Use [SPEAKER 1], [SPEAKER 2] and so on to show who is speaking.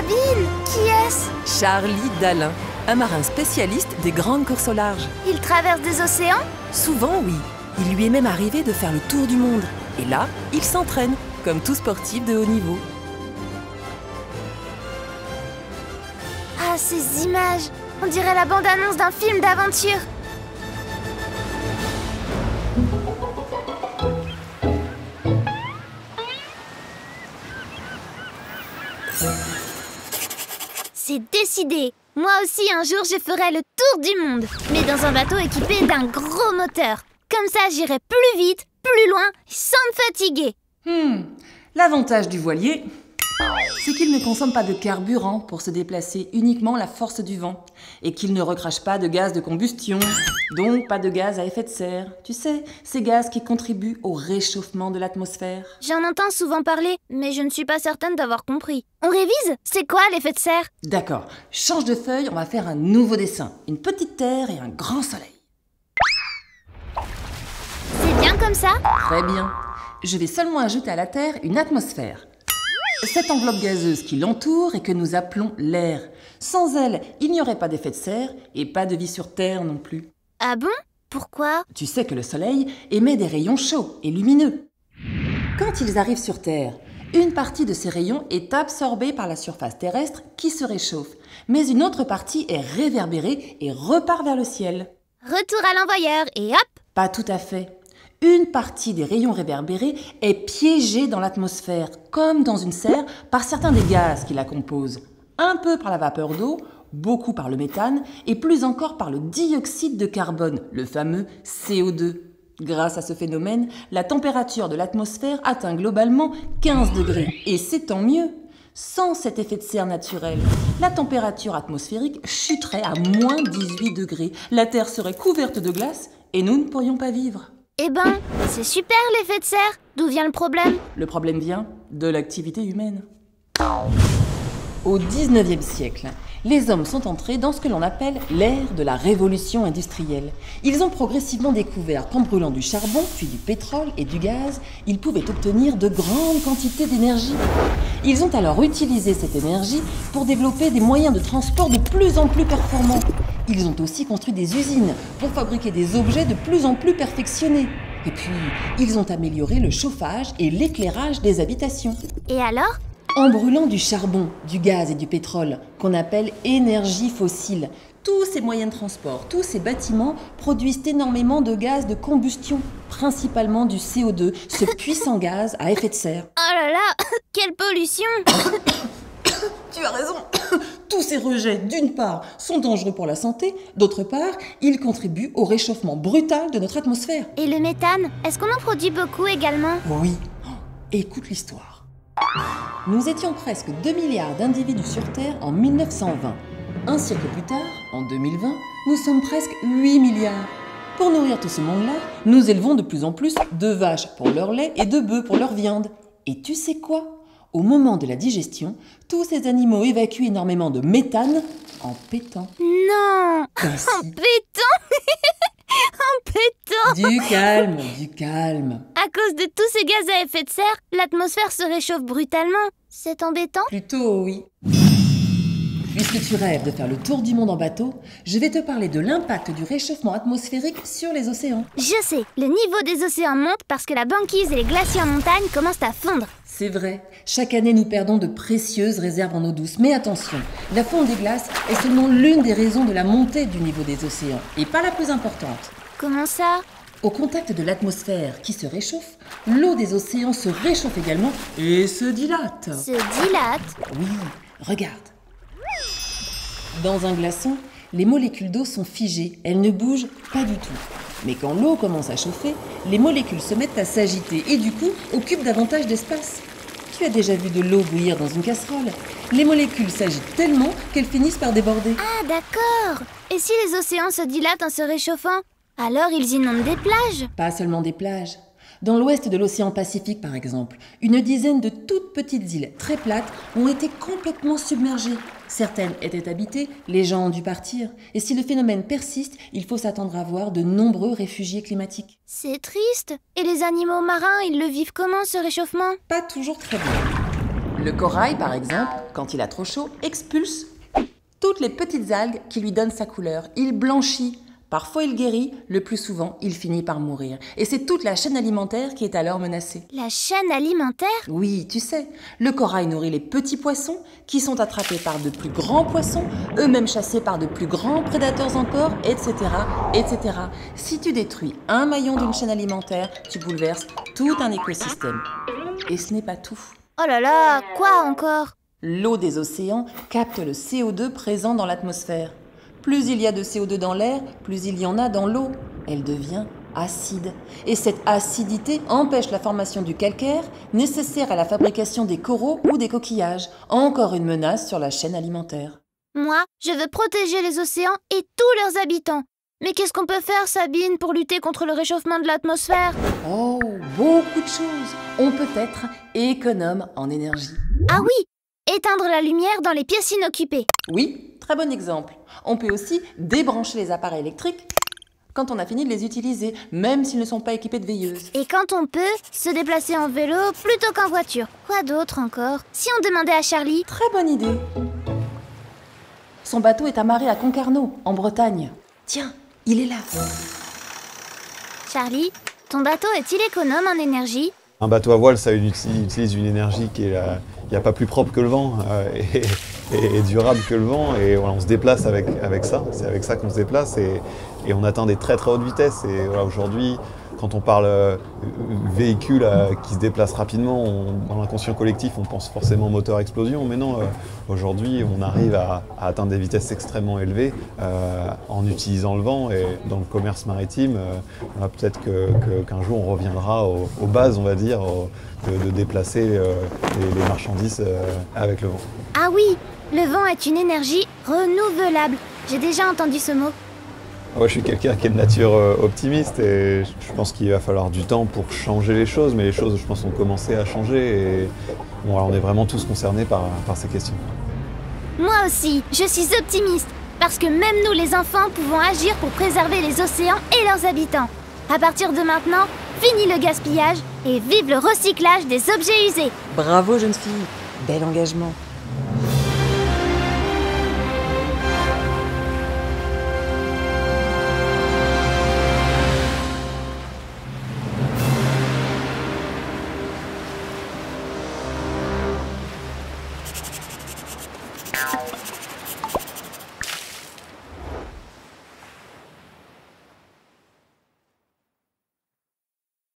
[SPEAKER 1] Qui est-ce
[SPEAKER 2] Charlie Dalin, un marin spécialiste des grandes courses au large.
[SPEAKER 1] Il traverse des océans
[SPEAKER 2] Souvent, oui. Il lui est même arrivé de faire le tour du monde. Et là, il s'entraîne, comme tout sportif de haut niveau.
[SPEAKER 1] Ah, ces images On dirait la bande-annonce d'un film d'aventure C'est décidé. Moi aussi, un jour, je ferai le tour du monde. Mais dans un bateau équipé d'un gros moteur. Comme ça, j'irai plus vite, plus loin, sans me fatiguer.
[SPEAKER 3] Hmm, l'avantage du voilier, c'est qu'il ne consomme pas de carburant pour se déplacer, uniquement la force du vent, et qu'il ne recrache pas de gaz de combustion, donc pas de gaz à effet de serre. Tu sais, ces gaz qui contribuent au réchauffement de l'atmosphère.
[SPEAKER 1] J'en entends souvent parler, mais je ne suis pas certaine d'avoir compris. On révise? C'est quoi l'effet de serre?
[SPEAKER 3] D'accord, change de feuille, on va faire un nouveau dessin. Une petite terre et un grand soleil.
[SPEAKER 1] C'est bien comme ça?
[SPEAKER 3] Très bien. Je vais seulement ajouter à la Terre une atmosphère. Cette enveloppe gazeuse qui l'entoure et que nous appelons l'air. Sans elle, il n'y aurait pas d'effet de serre et pas de vie sur Terre non plus.
[SPEAKER 1] Ah bon? Pourquoi?
[SPEAKER 3] Tu sais que le Soleil émet des rayons chauds et lumineux. Quand ils arrivent sur Terre, une partie de ces rayons est absorbée par la surface terrestre qui se réchauffe, mais une autre partie est réverbérée et repart vers le ciel.
[SPEAKER 1] Retour à l'envoyeur et hop
[SPEAKER 3] Pas tout à fait. Une partie des rayons réverbérés est piégée dans l'atmosphère, comme dans une serre, par certains des gaz qui la composent. Un peu par la vapeur d'eau, beaucoup par le méthane, et plus encore par le dioxyde de carbone, le fameux CO2. Grâce à ce phénomène, la température de l'atmosphère atteint globalement 15 degrés, et c'est tant mieux. Sans cet effet de serre naturel, la température atmosphérique chuterait à moins 18 degrés, la Terre serait couverte de glace, et nous ne pourrions pas vivre.
[SPEAKER 1] Eh ben, c'est super l'effet de serre D'où vient le problème?
[SPEAKER 3] Le problème vient de l'activité humaine. Au 19e siècle, les hommes sont entrés dans ce que l'on appelle l'ère de la révolution industrielle. Ils ont progressivement découvert qu'en brûlant du charbon, puis du pétrole et du gaz, ils pouvaient obtenir de grandes quantités d'énergie. Ils ont alors utilisé cette énergie pour développer des moyens de transport de plus en plus performants. Ils ont aussi construit des usines pour fabriquer des objets de plus en plus perfectionnés. Et puis, ils ont amélioré le chauffage et l'éclairage des habitations.
[SPEAKER 1] Et alors?
[SPEAKER 3] En brûlant du charbon, du gaz et du pétrole, qu'on appelle énergie fossile, tous ces moyens de transport, tous ces bâtiments produisent énormément de gaz de combustion, principalement du CO2, ce puissant gaz à effet de serre.
[SPEAKER 1] Oh là là Quelle pollution
[SPEAKER 3] Tu as raison Tous ces rejets, d'une part, sont dangereux pour la santé, d'autre part, ils contribuent au réchauffement brutal de notre atmosphère.
[SPEAKER 1] Et le méthane Est-ce qu'on en produit beaucoup également?
[SPEAKER 3] Oui. Oh, Écoute l'histoire. Nous étions presque 2 milliards d'individus sur Terre en 1920. Un siècle plus tard, en 2020, nous sommes presque 8 milliards. Pour nourrir tout ce monde-là, nous élevons de plus en plus de vaches pour leur lait et de bœufs pour leur viande. Et tu sais quoi? Au moment de la digestion, tous ces animaux évacuent énormément de méthane en pétant.
[SPEAKER 1] Non
[SPEAKER 3] Ben
[SPEAKER 1] En pétant En pétant
[SPEAKER 3] Du calme, du calme.
[SPEAKER 1] À cause de tous ces gaz à effet de serre, l'atmosphère se réchauffe brutalement. C'est embêtant?
[SPEAKER 3] Plutôt oui. Puisque tu rêves de faire le tour du monde en bateau, je vais te parler de l'impact du réchauffement atmosphérique sur les océans.
[SPEAKER 1] Je sais, le niveau des océans monte parce que la banquise et les glaciers en montagne commencent à fondre.
[SPEAKER 3] C'est vrai, chaque année nous perdons de précieuses réserves en eau douce. Mais attention, la fonte des glaces est seulement l'une des raisons de la montée du niveau des océans, et pas la plus importante.
[SPEAKER 1] Comment ça?
[SPEAKER 3] Au contact de l'atmosphère qui se réchauffe, l'eau des océans se réchauffe également et se dilate.
[SPEAKER 1] Se dilate?
[SPEAKER 3] Oui, regarde. Dans un glaçon, les molécules d'eau sont figées, elles ne bougent pas du tout. Mais quand l'eau commence à chauffer, les molécules se mettent à s'agiter et du coup occupent davantage d'espace. Tu as déjà vu de l'eau bouillir dans une casserole Les molécules s'agitent tellement qu'elles finissent par déborder.
[SPEAKER 1] Ah d'accord Et si les océans se dilatent en se réchauffant Alors ils inondent des plages?
[SPEAKER 3] Pas seulement des plages. Dans l'ouest de l'océan Pacifique, par exemple, une dizaine de toutes petites îles très plates ont été complètement submergées. Certaines étaient habitées, les gens ont dû partir. Et si le phénomène persiste, il faut s'attendre à voir de nombreux réfugiés climatiques.
[SPEAKER 1] C'est triste Et les animaux marins, ils le vivent comment ce réchauffement?
[SPEAKER 3] Pas toujours très bien. Le corail, par exemple, quand il a trop chaud, expulse toutes les petites algues qui lui donnent sa couleur. Il blanchit. Parfois il guérit, le plus souvent il finit par mourir. Et c'est toute la chaîne alimentaire qui est alors menacée.
[SPEAKER 1] La chaîne alimentaire?
[SPEAKER 3] Oui, tu sais, le corail nourrit les petits poissons qui sont attrapés par de plus grands poissons, eux-mêmes chassés par de plus grands prédateurs encore, etc., etc. Si tu détruis un maillon d'une chaîne alimentaire, tu bouleverses tout un écosystème. Et ce n'est pas tout.
[SPEAKER 1] Oh là là, quoi encore?
[SPEAKER 3] L'eau des océans capte le CO2 présent dans l'atmosphère. Plus il y a de CO2 dans l'air, plus il y en a dans l'eau. Elle devient acide. Et cette acidité empêche la formation du calcaire nécessaire à la fabrication des coraux ou des coquillages. Encore une menace sur la chaîne alimentaire.
[SPEAKER 1] Moi, je veux protéger les océans et tous leurs habitants. Mais qu'est-ce qu'on peut faire, Sabine, pour lutter contre le réchauffement de l'atmosphère?
[SPEAKER 3] Oh, beaucoup de choses. On peut être économe en énergie.
[SPEAKER 1] Ah oui Éteindre la lumière dans les pièces inoccupées.
[SPEAKER 3] Oui, très bon exemple. On peut aussi débrancher les appareils électriques quand on a fini de les utiliser, même s'ils ne sont pas équipés de veilleuses.
[SPEAKER 1] Et quand on peut, se déplacer en vélo plutôt qu'en voiture. Quoi d'autre encore? Si on demandait à Charlie
[SPEAKER 3] Très bonne idée. Son bateau est amarré à Concarneau, en Bretagne. Tiens, il est là.
[SPEAKER 1] Charlie, ton bateau est-il économe en énergie?
[SPEAKER 4] Un bateau à voile, ça utilise une énergie qui est il n'y a pas plus propre que le vent euh, et, durable que le vent. Et on se déplace avec, avec ça. C'est avec ça qu'on se déplace et, et, on atteint des très très hautes vitesses. Et voilà, aujourd'hui, quand on parle euh, véhicule euh, qui se déplace rapidement, dans l'inconscient collectif, on pense forcément moteur explosion, mais non, euh, aujourd'hui, on arrive à, atteindre des vitesses extrêmement élevées en utilisant le vent. Et dans le commerce maritime, peut-être qu'un jour, on reviendra aux, bases, on va dire, de, déplacer les, les, marchandises avec le vent.
[SPEAKER 1] Ah oui, le vent est une énergie renouvelable. J'ai déjà entendu ce mot.
[SPEAKER 4] Moi, je suis quelqu'un qui est de nature euh, optimiste et je pense qu'il va falloir du temps pour changer les choses, mais les choses, je pense, ont commencé à changer et on est vraiment tous concernés par, par ces questions.
[SPEAKER 1] Moi aussi, je suis optimiste parce que même nous, les enfants, pouvons agir pour préserver les océans et leurs habitants. À partir de maintenant, fini le gaspillage et vive le recyclage des objets usés.
[SPEAKER 3] Bravo, jeune fille. Bel engagement.